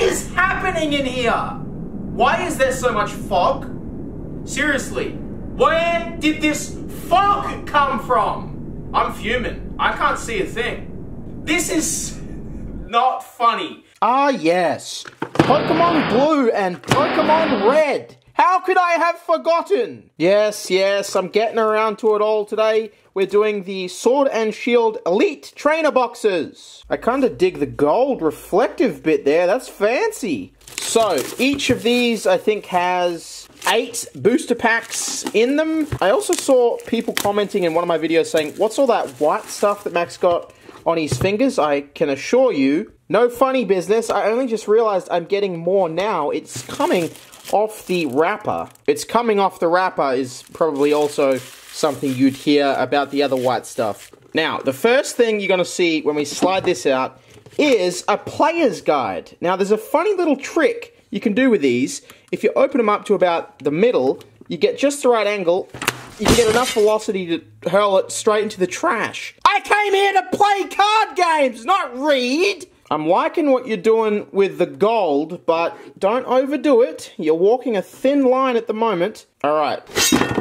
is happening in here? Why is there so much fog? Seriously, where did this fog come from? I'm fuming. I can't see a thing. This is not funny. Ah, yes. Pokemon Blue and Pokemon Red. How could I have forgotten? Yes, yes, I'm getting around to it all today. We're doing the Sword and Shield Elite Trainer Boxes. I kind of dig the gold reflective bit there. That's fancy. So, each of these, I think, has eight booster packs in them. I also saw people commenting in one of my videos saying, what's all that white stuff that Max got on his fingers? I can assure you, no funny business. I only just realized I'm getting more now. It's coming off the wrapper. It's coming off the wrapper is probably also something you'd hear about the other white stuff. Now, the first thing you're going to see when we slide this out is a player's guide. Now, there's a funny little trick you can do with these. If you open them up to about the middle, you get just the right angle, you can get enough velocity to hurl it straight into the trash. I came here to play card games, not read! I'm liking what you're doing with the gold, but don't overdo it. You're walking a thin line at the moment. Alright,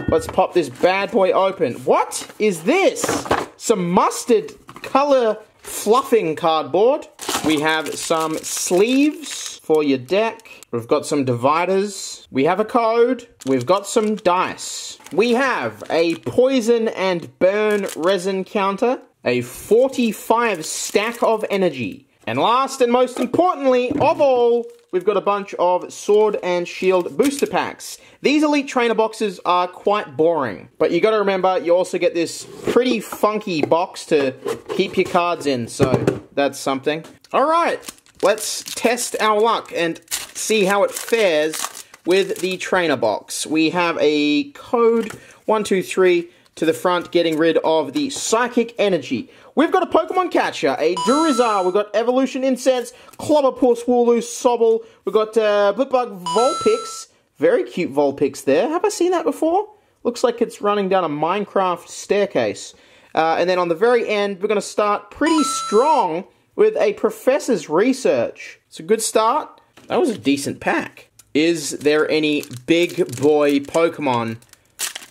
let's pop this bad boy open. What is this? Some mustard color fluffing cardboard. We have some sleeves for your deck. We've got some dividers. We have a code. We've got some dice. We have a poison and burn resin counter. A 45 stack of energy and last and most importantly of all, we've got a bunch of Sword and Shield booster packs. These Elite Trainer boxes are quite boring, but you gotta remember, you also get this pretty funky box to keep your cards in, so that's something. Alright, let's test our luck and see how it fares with the trainer box. We have a code 123 to the front, getting rid of the Psychic Energy. We've got a Pokemon Catcher, a Durizar, we've got Evolution Incense, Clobbopus, Wooloo, Sobble, we've got uh, Blipbug, Vulpix, very cute Vulpix there. Have I seen that before? Looks like it's running down a Minecraft staircase. Uh, and then on the very end, we're going to start pretty strong with a Professor's Research. It's a good start. That was a decent pack. Is there any big boy Pokemon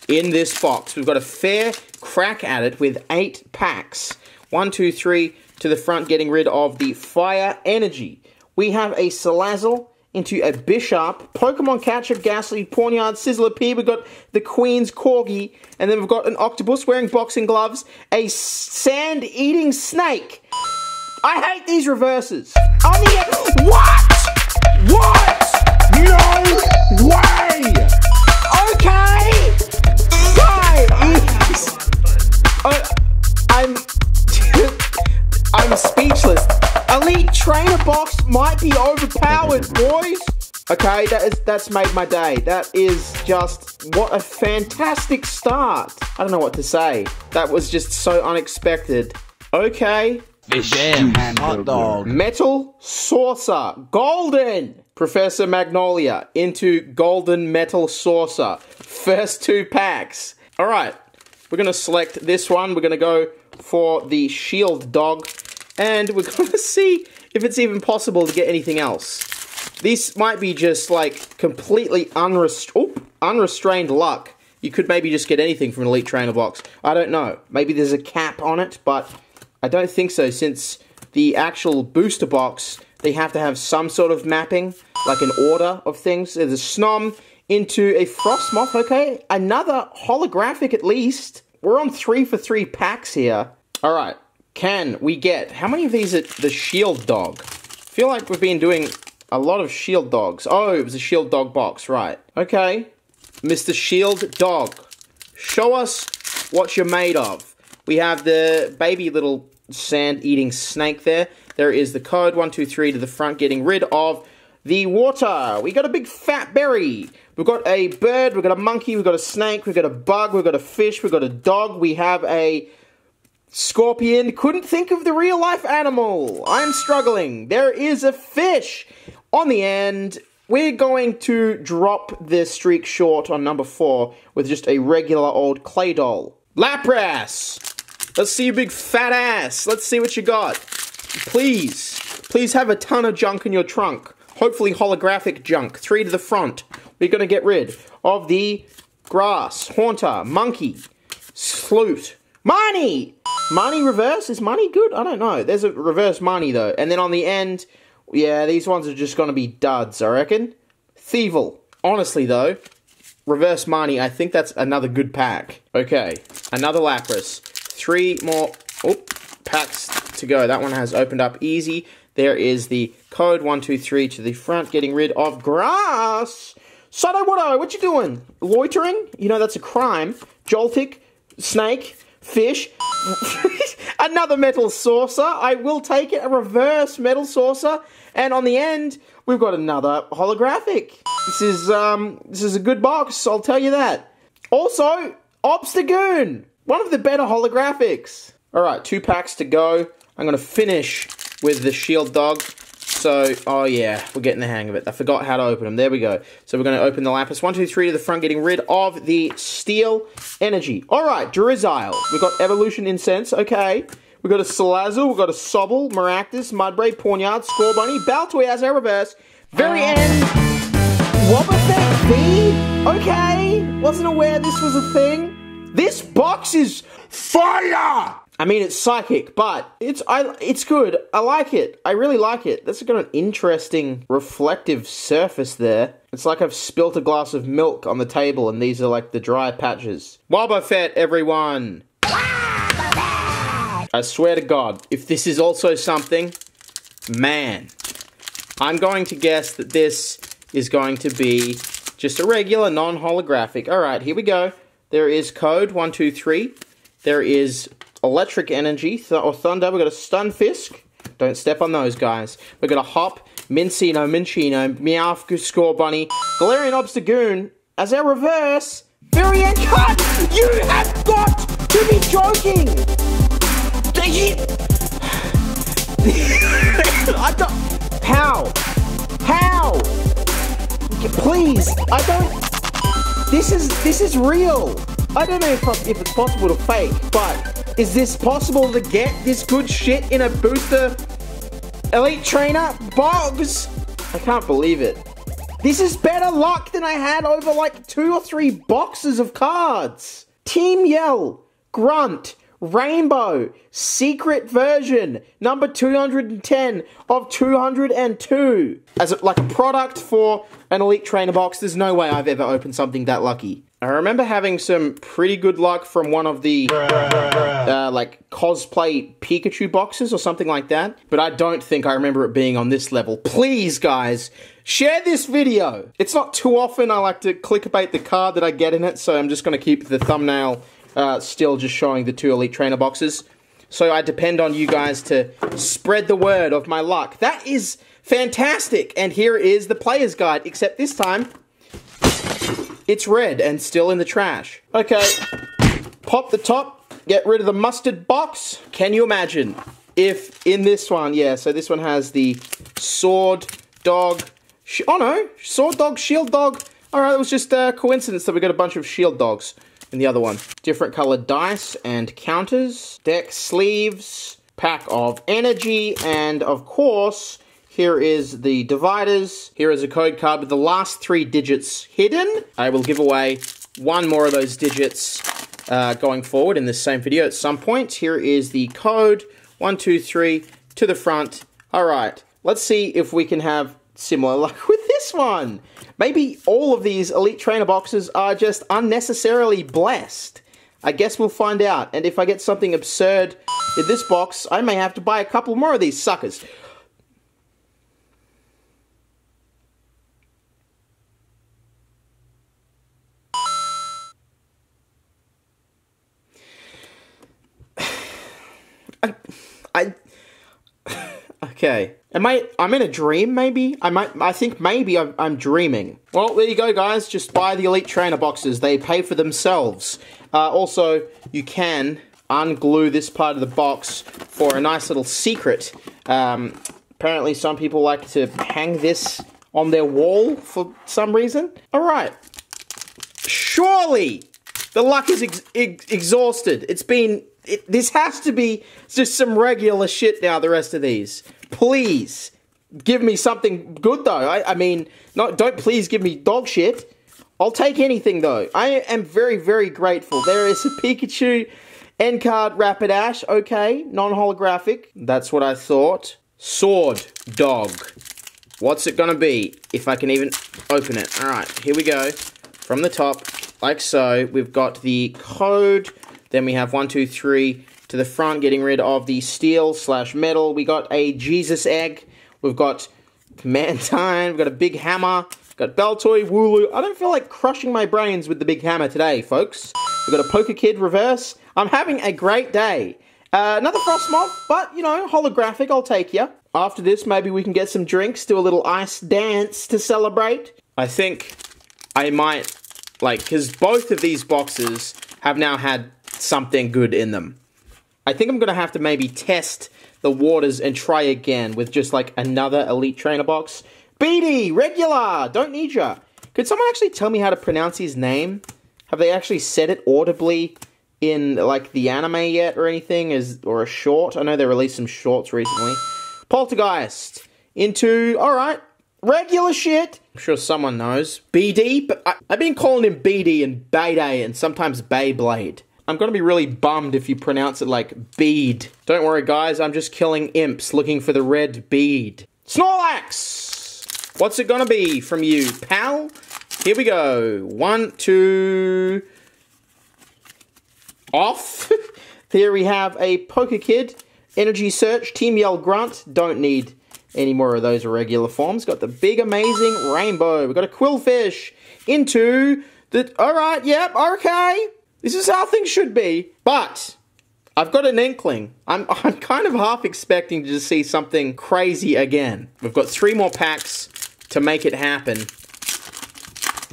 in this box. We've got a fair crack at it with eight packs. One, two, three to the front, getting rid of the fire energy. We have a Salazzle into a Bisharp, Pokemon Catcher, Gastly, Pawniard, Sizzlipede. We've got the Queen's Corgi, and then we've got an octopus wearing boxing gloves, a sand-eating snake. I hate these reverses. On the? What? Okay, that is that's made my day. That is just what a fantastic start. I don't know what to say. That was just so unexpected. Okay. Fish Damn, hot dog. Metal saucer. Golden. Professor Magnolia into golden metal saucer. First two packs. All right. We're going to select this one. We're going to go for the shield dog. And we're going to see if it's even possible to get anything else. This might be just like completely unrest unrestrained luck. You could maybe just get anything from an Elite Trainer box. I don't know. Maybe there's a cap on it, but I don't think so since the actual booster box, they have to have some sort of mapping, like an order of things. There's a Snom, into a Frosmoth, okay? Another holographic at least. We're on three for three packs here. Alright, can we get... How many of these are the Shield Dog? I feel like we've been doing a lot of Shield Dogs. Oh, it was a Shield Dog box, right. Okay, Mr. Shield Dog. Show us what you're made of. We have the baby little sand-eating snake there. There is the code 123 to the front, getting rid of the water. We got a big fat berry. We've got a bird, we've got a monkey, we've got a snake, we've got a bug, we've got a fish, we've got a dog, we have a scorpion. Couldn't think of the real life animal. I'm struggling. There is a fish. On the end, we're going to drop this streak short on number four with just a regular old clay doll. Lapras! Let's see your big fat ass. Let's see what you got. Please, please have a ton of junk in your trunk. hopefully holographic junk. Three to the front. We're going to get rid of the grass, haunter, monkey, sloot, money! Money reverse? Is money good? I don't know. There's a reverse money though. And then on the end, yeah, these ones are just going to be duds, I reckon. Thievul. Honestly though, reverse Marnie, I think that's another good pack. Okay, another Lapras. Three more oh, packs to go. That one has opened up easy. There is the code 123 to the front, getting rid of grass. Sudowoodo, what are you doing? Loitering? You know that's a crime. Joltik, snake, fish. Another metal saucer. I will take it. A reverse metal saucer. And on the end, we've got another holographic. This is um this is a good box, I'll tell you that. Also, Obstagoon. One of the better holographics. Alright, two packs to go. I'm gonna finish with the shield dog. So, oh yeah, we're getting the hang of it. I forgot how to open them. There we go. So we're going to open the Lapras. One, two, three to the front, getting rid of the Steel Energy. All right, Drizzile. We've got Evolution Incense. Okay. We've got a Salazzle. We've got a Sobble, Maractus, Mudbray, Pawniard, Scorbunny, Baltoy as our reverse. Very ah. end. Wobbuffet V? Okay. Wasn't aware this was a thing. This box is fire! I mean, it's psychic, but it's I it's good. I like it. I really like it. That's got an interesting reflective surface there. It's like I've spilt a glass of milk on the table, and these are like the dry patches. Wobbuffet, everyone. I swear to God, if this is also something, man, I'm going to guess that this is going to be just a regular non-holographic. All right, here we go. There is code one two three. There is electric energy th or thunder. We've got a stunfisk. Don't step on those guys. We've got a hop, Minccino, Minccino, Meowth, Scorbunny, Galarian Obstagoon as our reverse. Variant cut! You have got to be joking! I don't. How? How? Please, I don't. This is this is real. I don't know if, if it's possible to fake, but is this possible to get this good shit in a booster elite trainer box? I can't believe it. This is better luck than I had over like two or three boxes of cards. Team Yell, Grunt, Rainbow, Secret Version, number 210 of 202. As a, like a product for an Elite Trainer box, there's no way I've ever opened something that lucky. I remember having some pretty good luck from one of the uh, like cosplay Pikachu boxes or something like that, but I don't think I remember it being on this level. Please, guys, share this video. It's not too often I like to clickbait the card that I get in it, so I'm just going to keep the thumbnail uh, still just showing the two Elite Trainer boxes. So I depend on you guys to spread the word of my luck. That is fantastic. And here is the player's guide, except this time it's red and still in the trash. Okay, pop the top, get rid of the mustard box. Can you imagine if in this one, yeah, so this one has the sword, dog, oh no, sword dog, shield dog. All right, it was just a coincidence that we got a bunch of shield dogs in the other one. Different colored dice and counters, deck sleeves, pack of energy, and of course, here is the dividers. Here is a code card with the last three digits hidden. I will give away one more of those digits uh, going forward in this same video at some point. Here is the code, one, two, three, to the front. All right, let's see if we can have similar luck with this one. Maybe all of these Elite Trainer boxes are just unnecessarily blessed. I guess we'll find out. And if I get something absurd in this box, I may have to buy a couple more of these suckers. I, okay. Am I? I'm in a dream. Maybe I might. I think maybe I'm, I'm dreaming. Well, there you go, guys. Just buy the Elite Trainer boxes. They pay for themselves. Uh, also, you can unglue this part of the box for a nice little secret. Um, apparently, some people like to hang this on their wall for some reason. All right. Surely the luck is ex ex exhausted. It's been it, this has to be just some regular shit now, the rest of these. Please. give me something good though. I, I mean, not don't please give me dog shit. I'll take anything though. I am very very grateful. There is a Pikachu end card Rapidash. Okay, non holographic. That's what I thought. Sword dog. What's it gonna be? If I can even open it. All right, here we go. From the top, like so. We've got the code. Then we have one, two, three to the front, getting rid of the steel slash metal. We got a Jesus egg. We've got Mantine. We've got a big hammer. We've got Baltoy, Wooloo. I don't feel like crushing my brains with the big hammer today, folks. We've got a Poké Kid reverse. I'm having a great day. Uh, another Frosmoth, but, you know, holographic, I'll take you. After this, maybe we can get some drinks, do a little ice dance to celebrate. I think I might, like, because both of these boxes have now had something good in them. I think I'm going to have to maybe test the waters and try again with just like another Elite Trainer box. BD, regular, don't need ya. Could someone actually tell me how to pronounce his name? Have they actually said it audibly in like the anime yet or anything? Is or a short? I know they released some shorts recently. Poltergeist into all right, regular shit. I'm sure someone knows BD, but I, have been calling him BD and Bayday and sometimes Beyblade. I'm gonna be really bummed if you pronounce it like bead. Don't worry, guys, I'm just killing imps looking for the red bead. Snorlax! What's it gonna be from you, pal? Here we go. One, two. Off. Here we have a Poké Kid, Energy Search, Team Yell Grunt. Don't need any more of those regular forms. Got the big, amazing rainbow. We've got a Qwilfish into the. Alright, yep, okay. This is how things should be. But I've got an inkling. I'm, I'm kind of half expecting to just see something crazy again. We've got three more packs to make it happen.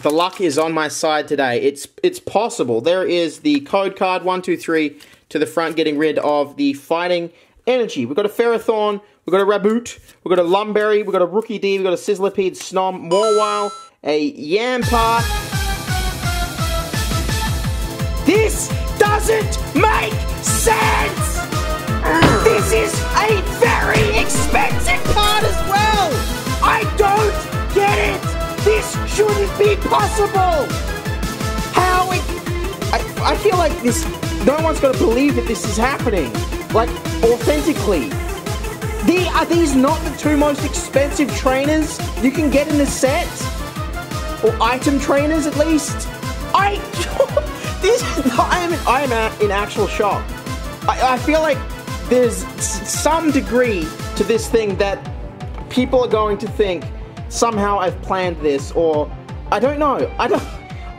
The luck is on my side today. It's it's possible. There is the code card one two three to the front, getting rid of the fighting energy. We've got a Ferrothorn, we've got a Raboot, we've got a Lumberry, we've got a Rookidee, we've got a Sizzlipede, Snom, Mawile, a Yamper, this doesn't make sense! This is a very expensive part as well! I don't get it! This shouldn't be possible! How it... I, I feel like this... No one's gonna believe that this is happening. Like, authentically. The, are these not the two most expensive trainers you can get in the set? Or item trainers, at least? I... This, I am, I am in actual shock. I, I feel like there's some degree to this thing that people are going to think somehow I've planned this, or I don't know. I don't,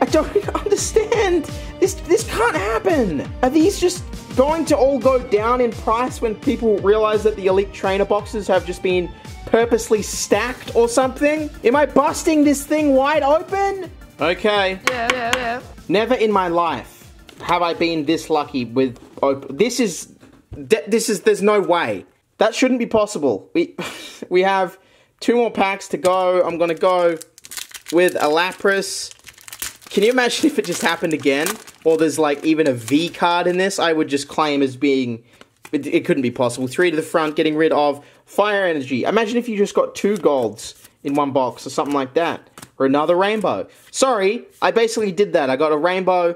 I don't understand. This, this can't happen. Are these just going to all go down in price when people realize that the Elite Trainer boxes have just been purposely stacked or something? Am I busting this thing wide open? Okay. Yeah, yeah, yeah. Never in my life have I been this lucky with this is this is there's no way. That shouldn't be possible. We we have two more packs to go. I'm going to go with a Lapras. Can you imagine if it just happened again? Or there's like even a V card in this? I would just claim as being it, it couldn't be possible. Three to the front, getting rid of fire energy. Imagine if you just got two golds in one box or something like that or another rainbow. Sorry, I basically did that. I got a rainbow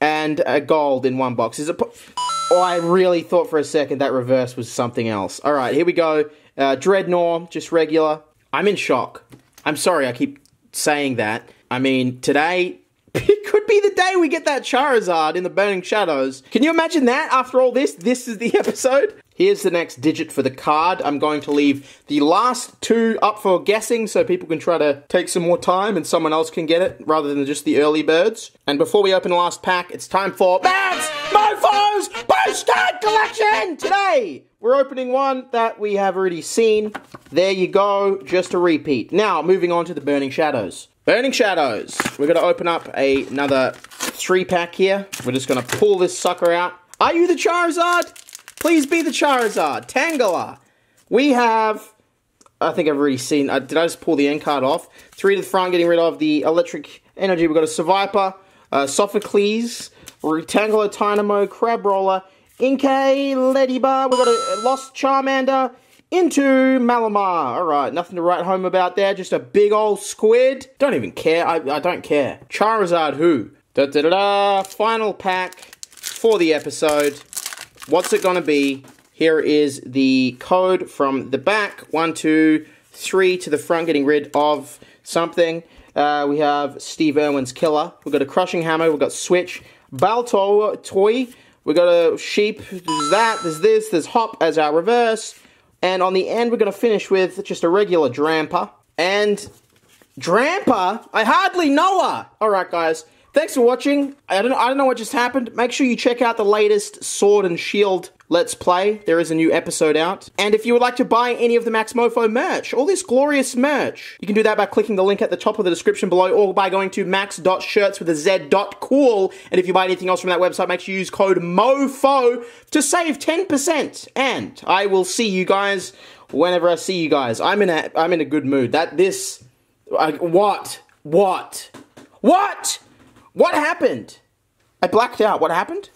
and a gold in one box. Is it? oh, I really thought for a second that reverse was something else. All right, here we go. Uh, Drednaw, just regular. I'm in shock. I'm sorry, I keep saying that. I mean, today it could be the day we get that Charizard in the Burning Shadows. Can you imagine that after all this? This is the episode? Here's the next digit for the card. I'm going to leave the last two up for guessing so people can try to take some more time and someone else can get it rather than just the early birds. And before we open the last pack, it's time for Babs Mofo's Postcard Collection! Today, we're opening one that we have already seen. There you go, just a repeat. Now, moving on to the Burning Shadows. Burning Shadows. We're going to open up a, another three pack here. We're just going to pull this sucker out. Are you the Charizard? Please be the Charizard. Tangela. We have... I think I've already seen... Uh, did I just pull the end card off? Three to the front, getting rid of the electric energy. We've got a Seviper, uh, Sophocles, Rectangular Tynamo, Crabrawler, Inkay, Ladybug. We've got a Lost Charmander, into Malamar. Alright, nothing to write home about there, just a big old squid. Don't even care, I, I don't care. Charizard who? Da da da da. Final pack for the episode. What's it gonna be? Here is the code from the back. One, two, three to the front, getting rid of something. Uh, we have Steve Irwin's Killer. We've got a Crushing Hammer. We've got Switch. Balto Toy. We've got a Sheep. There's that. There's this. There's Hop as our reverse. And on the end, we're going to finish with just a regular Drampa. And Drampa? I hardly know her! Alright, guys. Thanks for watching. I don't, I don't know what just happened. Make sure you check out the latest Sword and Shield Let's Play. There is a new episode out. And if you would like to buy any of the Max Mofo merch, all this glorious merch, you can do that by clicking the link at the top of the description below or by going to max.shirts with a z.cool. And if you buy anything else from that website, make sure you use code MOFO to save 10%. And I will see you guys whenever I see you guys. I'm in a, I'm in a good mood. That, this, I, what? What? What? What happened? I blacked out. What happened?